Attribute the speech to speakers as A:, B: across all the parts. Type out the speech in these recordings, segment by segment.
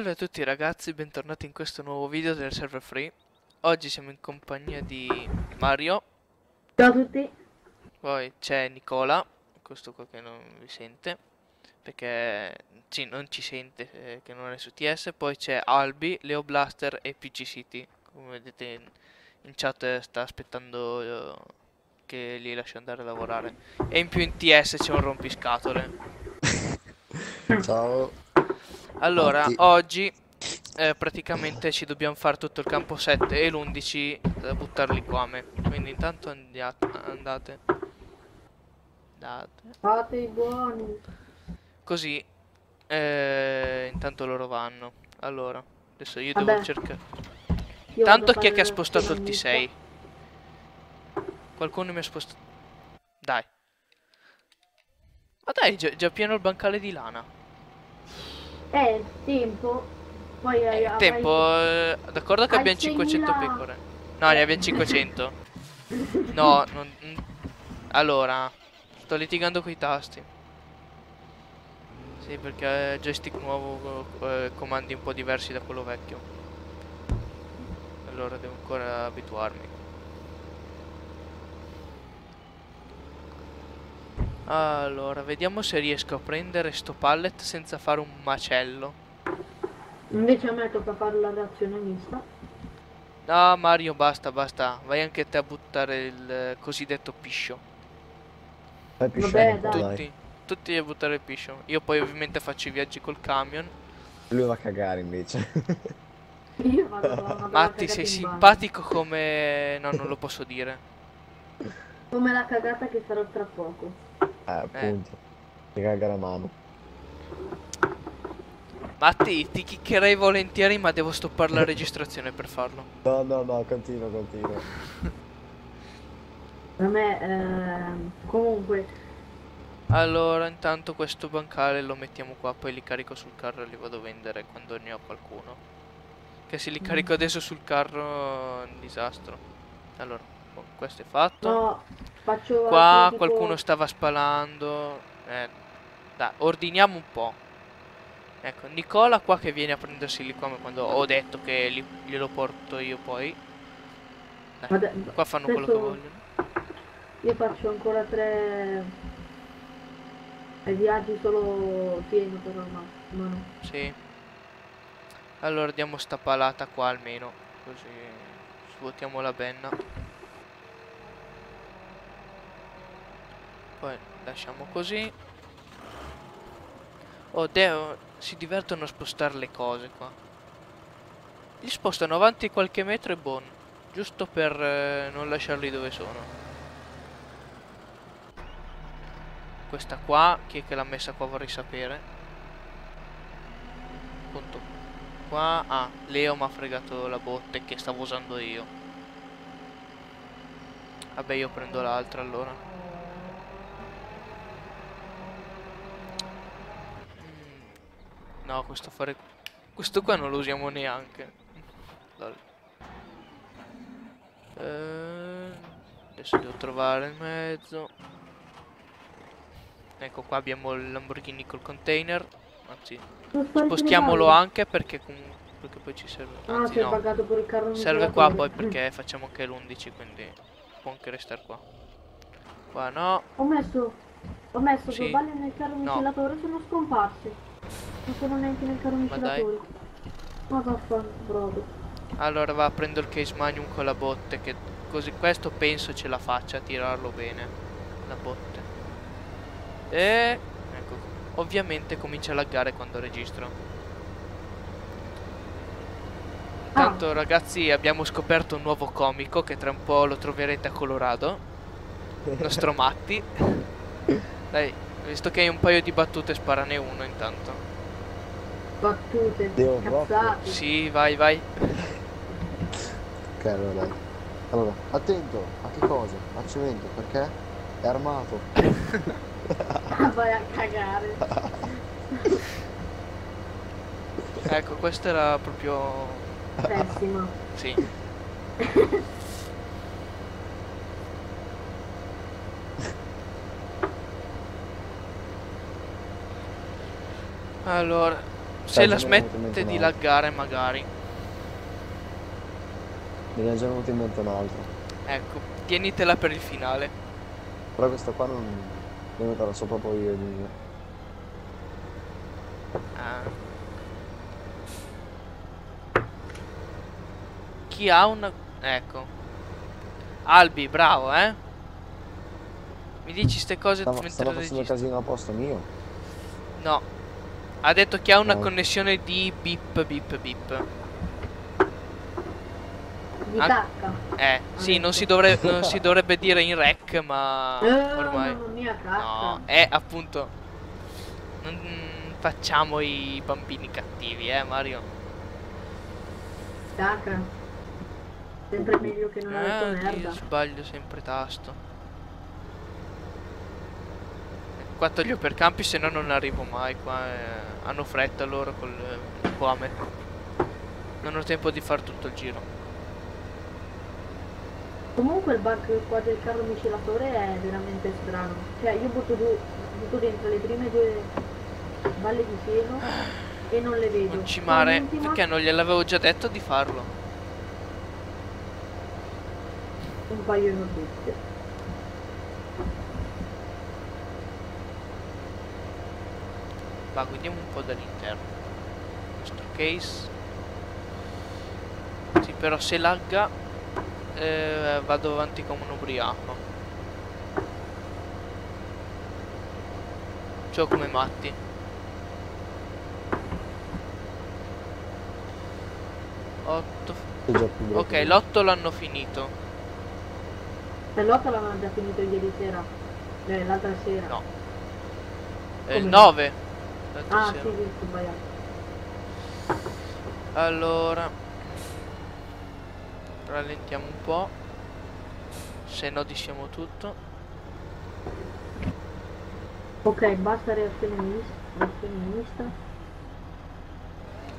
A: Salve a tutti ragazzi, bentornati in questo nuovo video del server free. Oggi siamo in compagnia di Mario,
B: Ciao a tutti.
A: poi c'è Nicola, questo qua che non vi sente, perché sì, non ci sente, eh, che non è su TS, poi c'è Albi, Leo Blaster e PC City. Come vedete in, in chat eh, sta aspettando eh, che li lasci andare a lavorare. E in più in TS c'è un rompiscatole.
C: Ciao.
A: Allora,
C: Infatti-
A: oggi eh, praticamente ci dobbiamo fare tutto il campo 7 e l'11 da buttarli qua a me. Quindi intanto andiate, andate. Andate.
B: Fate i buoni.
A: Così eh, intanto loro vanno. Allora, adesso io
B: Vabbè.
A: devo cercare.
B: Io
A: Tanto chi è che ha spostato il
B: la
A: T6? Qualcuno mi ha spostato. Dai. Ma dai, già, già pieno il bancale di lana.
B: Eh, tempo. Poi
A: Eh,
B: avrai-
A: tempo, eh, d'accordo che
B: hai
A: abbiamo 500
B: 6.000.
A: pecore. No, ne abbiamo 500. No, non... mm. Allora, sto litigando coi tasti. Sì, perché il joystick nuovo eh, comandi un po' diversi da quello vecchio. Allora devo ancora abituarmi. Allora, vediamo se riesco a prendere sto pallet senza fare un macello.
B: Invece a me tocca fare la reazione mista.
A: No, Mario, basta, basta. Vai anche te a buttare il eh, cosiddetto piscio.
C: Fai più
B: Vabbè, dai.
A: Tutti, tutti a buttare il piscio. Io poi ovviamente faccio i viaggi col camion.
C: Lui va a cagare invece.
B: Io vado
A: Matti, sei simpatico come... No, non lo posso dire.
B: Come la cagata che farò tra poco.
C: Eh, appunto. Ti caga la mano.
A: Matti, ti chiccherei volentieri, ma devo stoppare la registrazione per farlo.
C: No, no, no, continua, continua.
B: Per me, ehm, comunque,
A: Allora, intanto questo bancale lo mettiamo qua, poi li carico sul carro e li vado a vendere quando ne ho qualcuno. Che se li carico adesso sul carro è un disastro. Allora, oh, questo è fatto.
B: no, faccio
A: Qua
B: tipo-
A: qualcuno stava spalando. Eh, dai, ordiniamo un po'. Ecco, Nicola qua che viene a prendersi lì come quando ho detto che li- glielo porto io poi. Dai,
B: Vabbè,
A: qua fanno quello che vogliono.
B: Io faccio ancora tre ai viaggi solo pieno però no, no.
A: Sì. Allora diamo sta palata qua almeno. Così svuotiamo la benna. Poi lasciamo così. Oh, Deo, si divertono a spostare le cose qua. Li spostano avanti qualche metro e buon. Giusto per eh, non lasciarli dove sono. Questa qua, chi è che l'ha messa qua vorrei sapere. Appunto. Qua, ah, Leo mi ha fregato la botte che stavo usando io. Vabbè, io prendo l'altra allora. Mm, No, questo fare... Questo qua non lo usiamo neanche. Eh, adesso devo trovare il mezzo. Ecco qua abbiamo il Lamborghini col container. Anzi, spostiamolo anche perché comunque perché poi ci serve.
B: Ah,
A: Anzi
B: è
A: no. Serve qua poi perché facciamo anche l'11 quindi può anche restare qua. Qua no.
B: Ho messo, ho messo
A: Sì.
B: due balle nel carro
A: No.
B: sono scomparse. Non sono neanche nel carro
A: dai.
B: miscelatore. Ma vaffanculo.
A: Allora va prendo il case magnum con la botte che così questo penso ce la faccia a tirarlo bene. La botte. E ecco. Ovviamente comincia a laggare quando registro.
B: Ah.
A: Intanto ragazzi abbiamo scoperto un nuovo comico che tra un po' lo troverete a Colorado. Nostro Matti. Dai, visto che hai un paio di battute sparane uno intanto.
B: Battute,
C: Devo
B: cazzate.
A: Sì, vai, vai.
C: Ok, allora dai. Allora, attento, a che cosa? A cemento, perché? È armato.
B: Vai a cagare.
A: Ecco, questo era proprio...
B: Pessima.
A: Sì. Allora, Se la
C: mi
A: smette di
C: un
A: laggare magari.
C: Me ne è già venuto in mente un altro.
A: Ecco, tienitela per il finale.
C: Però questo qua non... Devo metterla so proprio io di mio.
A: Ah. Chi ha una... Ecco. Albi, bravo, eh? Mi dici ste cose
C: Stavo,
A: mentre
C: stavo facendo casino a posto mio.
A: No. Ha detto che ha una connessione di bip bip bip.
B: Di
A: Ah.
B: cacca.
A: Eh, sì, non
B: detto.
A: si, dovre- non si dovrebbe dire in rec, ma
B: Eh,
A: ormai...
B: mia, cacca.
A: No, è appunto... Non facciamo i bambini cattivi, eh Mario?
B: Cacca. Sempre meglio che non ha detto
A: Eh,
B: merda.
A: io sbaglio sempre tasto. Qua toglio per campi, se no non arrivo mai. Qua eh, hanno fretta loro col eh, come. Non ho tempo di fare tutto il giro.
B: Comunque il bug qua del carro miscelatore è veramente strano. Cioè io butto, giù, butto dentro le prime due balle di fieno e non le vedo.
A: Non cimare, perché non gliel'avevo già detto di farlo.
B: Un paio di notizie.
A: Va, guidiamo un po' dall'interno. Questo case. Sì, però se lagga eh, vado avanti come un ubriaco. Ciò come matti. Otto. Ok,
C: brutto.
A: l'otto l'hanno finito.
B: Per l'otto l'avevano già finito ieri sera. Eh, l'altra sera.
A: No. Eh, il
B: Come?
A: 9. L'altra
B: Ah,
A: sera.
B: sì, sì, sbagliato.
A: Allora rallentiamo un po'. Se no diciamo tutto.
B: Ok, basta reazione mista. Reazione mista.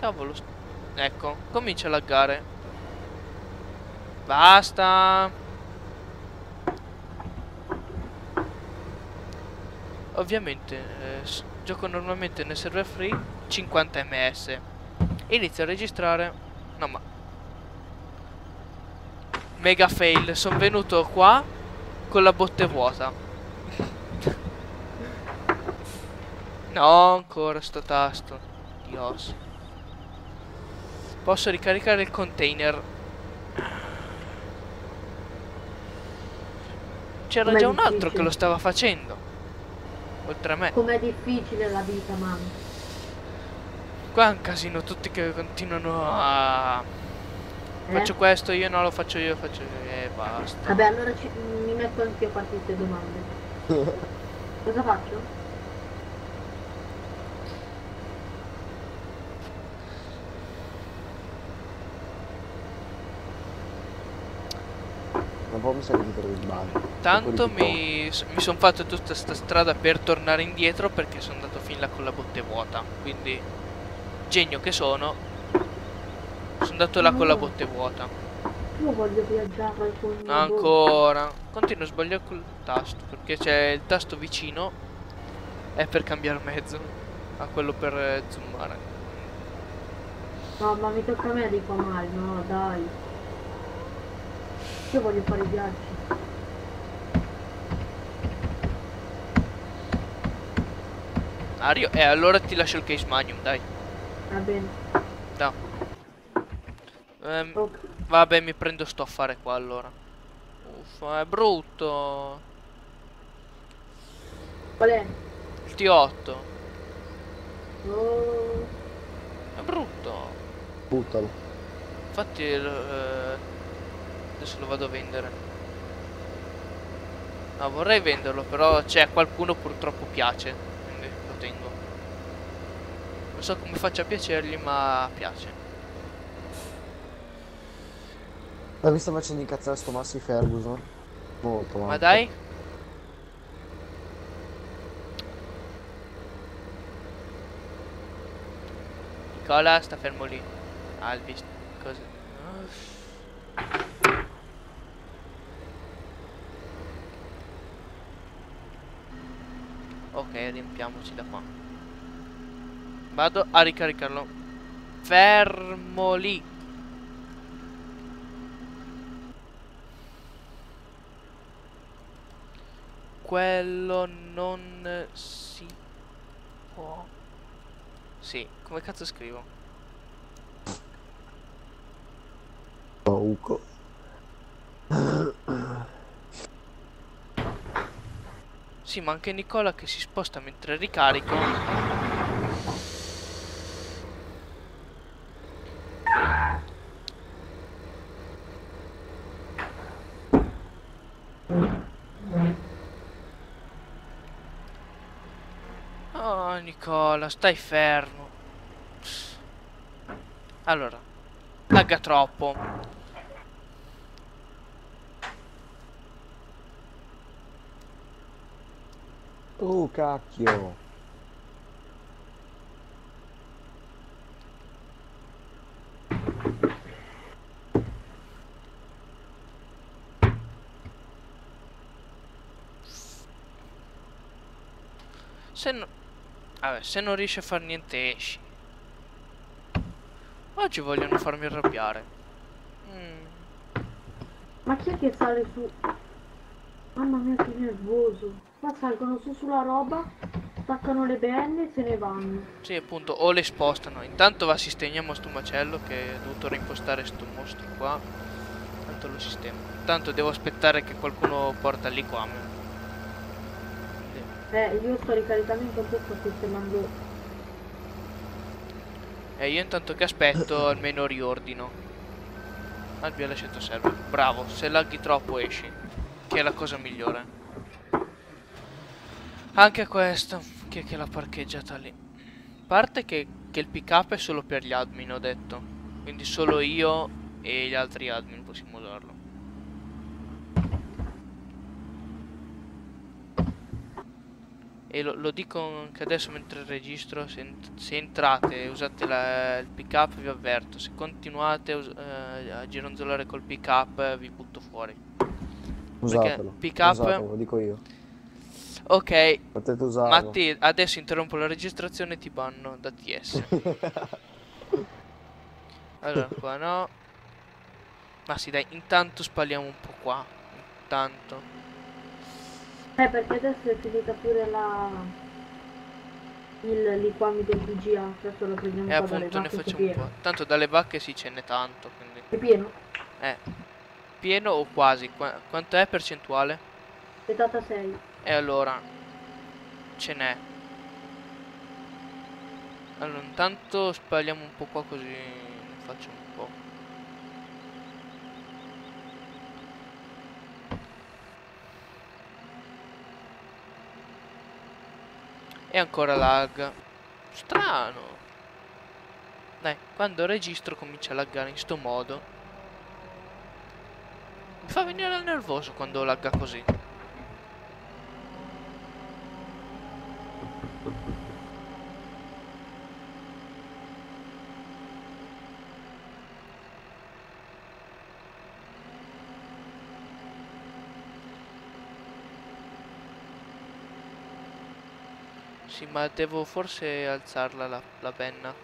A: Cavolo. Ecco, comincia a laggare. Basta. Ovviamente eh, gioco normalmente nel server free 50 ms. Inizio a registrare. No ma Mega fail, sono venuto qua con la botte vuota. No, ancora sto tasto. Dios. Posso ricaricare il container. C'era già un altro che lo stava facendo. Oltre a me.
B: Com'è difficile la vita, mamma.
A: Qua è un casino, tutti che continuano a...
B: Eh?
A: Faccio questo, io no, lo faccio io, faccio io e basta.
B: Vabbè, allora ci- mi metto anche a farti queste domande. Cosa faccio?
C: Po' mi sa di per sbaglio.
A: Tanto
C: Quelli
A: mi, mi sono fatto tutta sta strada per tornare indietro perché sono andato fin là con la botte vuota. Quindi, genio che sono, sono andato là con la botte vuota.
B: Io voglio viaggiare con.
A: Ancora. Continuo a sbagliare col tasto perché c'è il tasto vicino è per cambiare mezzo a quello per eh, zoomare.
B: No, ma mi tocca a me di qua male, no, dai. Io voglio fare i viaggi.
A: Mario, e allora ti lascio il case magnum, dai.
B: Va bene.
A: Da. Ehm,
B: Ok.
A: vabbè, mi prendo sto affare qua allora. Uffa, è brutto.
B: Qual è?
A: Il T8.
B: Oh,
A: È brutto.
C: Buttalo.
A: Infatti eh, adesso lo vado a vendere. No, vorrei venderlo, però c'è a qualcuno purtroppo piace, quindi lo tengo. Non so come faccia a piacergli, ma piace.
C: Hai visto facendo incazzare sto Massi Ferguson? Molto
A: Ma dai, Nicola sta fermo lì. Albi, cosa? Ok, riempiamoci da qua. Vado a ricaricarlo. Fermo lì. Quello non si può. Sì, come cazzo scrivo?
C: Pauco.
A: Sì, ma anche Nicola che si sposta mentre ricarico. Oh, Nicola, stai fermo. Allora, lagga troppo.
C: Oh cacchio.
A: Se no... Vabbè, se non riesci a fare niente esci. Oggi vogliono farmi arrabbiare. Mm.
B: Ma chi è che sale su? Mamma mia che nervoso. Ma salgono su sulla roba, staccano le benne e se ne vanno.
A: Sì, appunto, o le spostano. Intanto va sistemiamo sto macello che ho dovuto reimpostare sto mostro qua. Tanto lo sistemo. Tanto devo aspettare che qualcuno porta liquame. Quindi-
B: Eh, io sto ricaricamento un po' sto sistemando.
A: E io intanto che aspetto almeno riordino. Albi ha lasciato server. Bravo, se laghi troppo esci. Che è la cosa migliore. Anche questo. Chi è che l'ha parcheggiata lì? Parte che, che il pick up è solo per gli admin, ho detto. Quindi solo io e gli altri admin possiamo usarlo. E lo, lo dico anche adesso mentre registro, se, se entrate e usate la- il pick up vi avverto, se continuate a, eh, a gironzolare col pick up vi butto fuori.
C: Usatelo.
A: pick up-
C: Usatelo, lo dico io.
A: Ok,
C: Potete usarlo.
A: Matti, adesso interrompo la registrazione e ti banno da TS. Allora, qua no. Ma sì, dai, intanto spalliamo un po' qua. Intanto.
B: Eh, perché adesso è finita pure la... Il liquami del VGA. Adesso lo prendiamo
A: E
B: qua dalle
A: appunto ne facciamo un po'. Tanto dalle vacche sì ce n'è tanto, quindi.
B: È pieno?
A: Eh. Pieno o quasi? Qua- quanto è percentuale?
B: 76.
A: E allora ce n'è. Allora, intanto spalliamo un po' qua così faccio un po'. E ancora lag. Strano. Dai, quando registro comincia a laggare in sto modo. Mi fa venire il nervoso quando lagga così. Sì, ma devo forse alzarla la, la penna.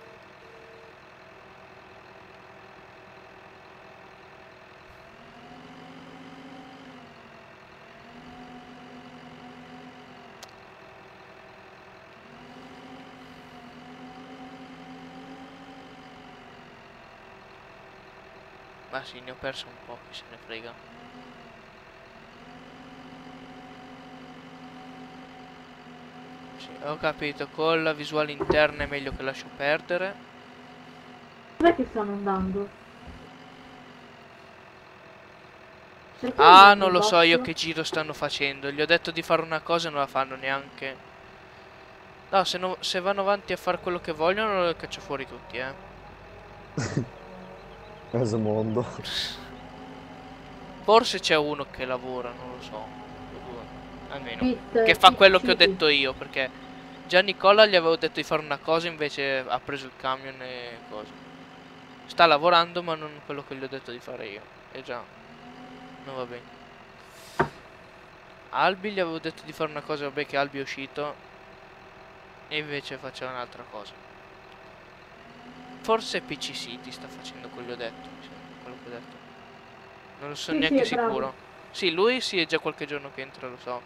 A: Ma sì, ne ho perso un po', chi se ne frega. Sì, ho capito, con la visuale interna è meglio che lascio perdere.
B: Dov'è che stanno andando? Perché
A: Ah, non lo
B: in
A: so io che giro stanno facendo. Gli ho detto di fare una cosa e non la fanno neanche. No, se, no- se vanno avanti a fare quello che vogliono, lo caccio fuori tutti, eh.
C: Mezzo mondo.
A: Forse c'è uno che lavora, non lo so. Almeno.
B: Pit-
A: Che fa
B: Pit
A: quello che ho detto io, perché già Nicola gli avevo detto di fare una cosa, invece ha preso il camion e cosa. Sta lavorando, ma non quello che gli ho detto di fare io. E già, non va bene. Albi gli avevo detto di fare una cosa, vabbè che Albi è uscito. E invece faceva un'altra cosa. Forse PC City sta facendo quello detto, sembra, quello che ho detto. Non lo so
B: Sì, sì,
A: neanche
B: bravo.
A: sicuro. Sì, lui sì, è già qualche giorno che entra, lo so.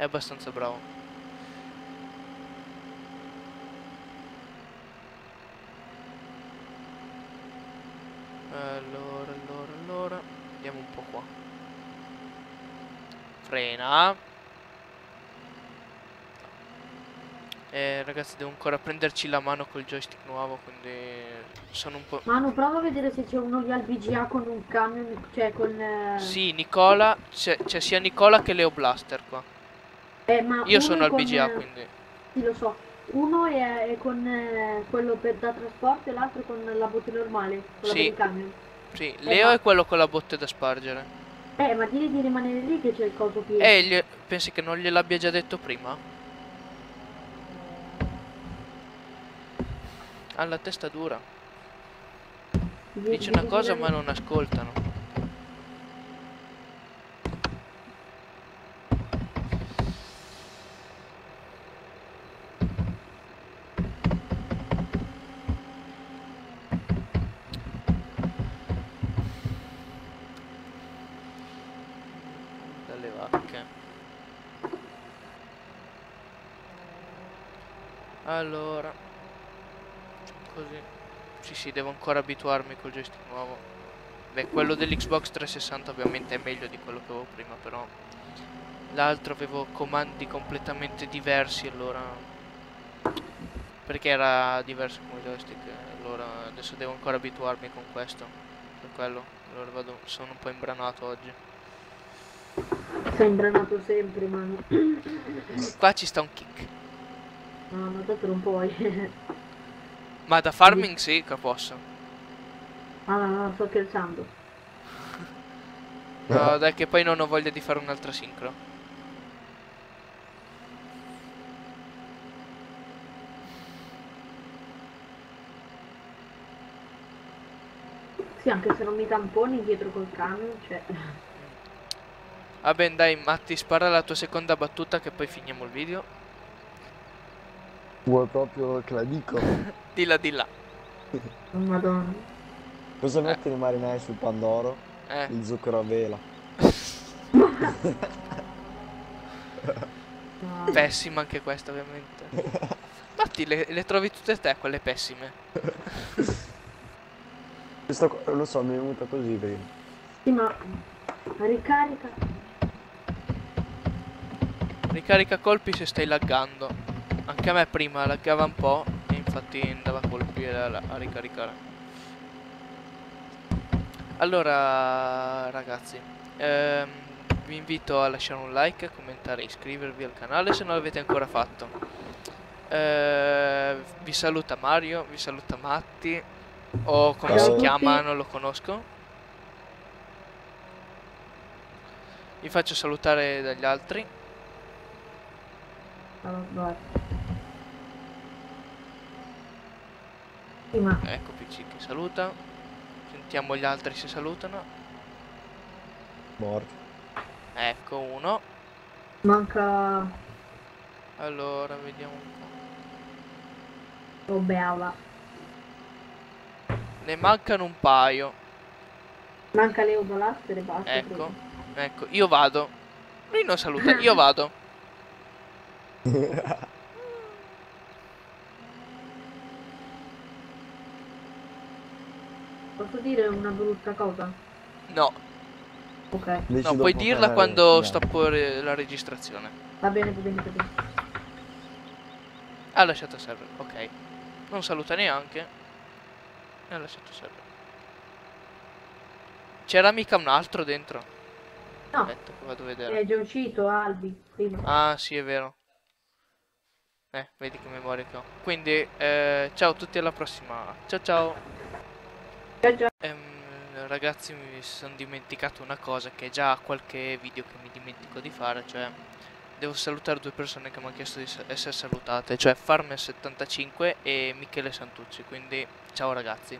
A: È abbastanza bravo. Allora, allora, allora. Andiamo un po' qua. Frena. Eh, ragazzi, devo ancora prenderci la mano col joystick nuovo, quindi sono un po'...
B: Manu, prova a vedere se c'è uno di Albigia con un camion, cioè con... eh,
A: Sì, Nicola, c'è c'è sia Nicola che Leo Blaster qua.
B: Eh,
A: Io sono al
B: con,
A: BGA,
B: eh,
A: quindi...
B: Sì, lo so. Uno è, è con eh, quello per da trasporto e l'altro con la botte normale, con
A: Sì.
B: camion.
A: Sì, Leo è quello con la botte da spargere.
B: Eh, ma digli di rimanere lì che c'è il coso pieno.
A: Eh, gli- pensi che non gliel'abbia già detto prima? Ha la testa dura. Dice una cosa ma non ascoltano. Dalle vacche. Allora. Così. Sì, sì, devo ancora abituarmi col joystick nuovo. Beh, quello dell'Xbox 360 ovviamente è meglio di quello che avevo prima, però l'altro avevo comandi completamente diversi, allora perché era diverso come joystick, eh, allora adesso devo ancora abituarmi con questo. Per quello, allora vado, sono un po' imbranato oggi.
B: Sei imbranato sempre, Manu.
A: Qua ci sta un kick.
B: No, ma tanto non puoi.
A: Ma da farming sì che posso.
B: ah, no, no, sto scherzando.
A: No, dai che poi non ho voglia di fare un'altra sincro.
B: Sì, anche se non mi tamponi dietro col camion, cioè...
A: Vabbè dai Matti, spara la tua seconda battuta che poi finiamo il video.
C: Vuoi proprio che la dico?
A: Dilla di là.
B: Oh, Madonna.
C: Cosa metti nei marinai sul Pandoro?
A: Eh.
C: Il zucchero a vela.
A: Pessima anche questa ovviamente. Matti, le, le trovi tutte te quelle pessime.
C: Questo qua- lo so, mi è venuta così prima.
B: Sì, ma... Ricarica.
A: Ricarica colpi se stai laggando. Anche a me prima laggava un po' e infatti andava a colpi a, a ricaricare. Allora ragazzi, ehm, vi invito a lasciare un like, a commentare, iscrivervi al canale se non l'avete ancora fatto. Eh, vi saluta Mario, vi saluta Matti, o come
C: Ciao
A: si chiama, non lo conosco. Vi faccio salutare dagli altri.
B: Ah, vabbè. Sì, ma...
A: Ecco PC che saluta. Sentiamo gli altri se salutano.
C: Morto.
A: Ecco uno.
B: Manca...
A: Allora, vediamo un po'.
B: Oh, bella.
A: Ne mancano un paio.
B: Manca Leo Blaster e basta.
A: Ecco.
B: credo.
A: Ecco, io vado. Lui non saluta, io vado.
B: Posso dire una brutta cosa?
A: No,
B: Ok.
C: Dici
A: no, puoi dirla
C: che-
A: quando
C: no.
A: stoppo la registrazione.
B: Va bene, va bene, va bene.
A: Ha lasciato server, ok. Non saluta neanche. E ha lasciato server. C'era mica un altro dentro.
B: No,
A: Aspetta, vado a vedere.
B: è già uscito Albi, prima.
A: Ah, sì, è vero. Eh, vedi che memoria che ho. Quindi, eh, ciao a tutti, alla prossima. Ciao ciao. Ehm, ragazzi, mi sono dimenticato una cosa che è già qualche video che mi dimentico di fare, cioè devo salutare due persone che mi hanno chiesto di essere salutate, cioè Farmer75 e Michele Santucci, quindi ciao ragazzi.